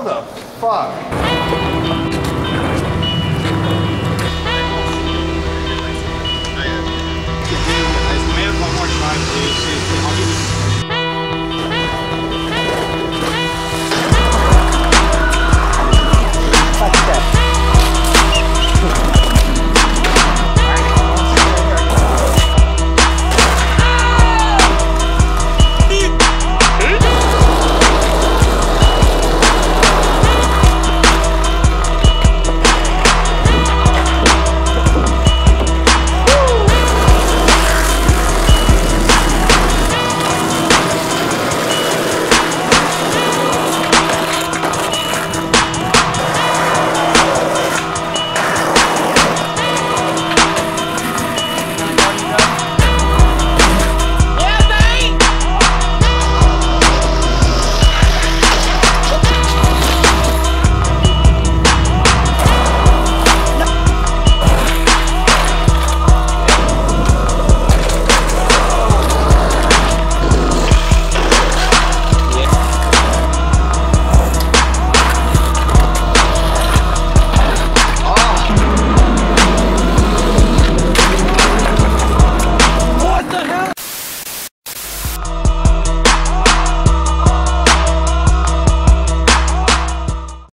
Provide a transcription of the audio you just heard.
How the fuck?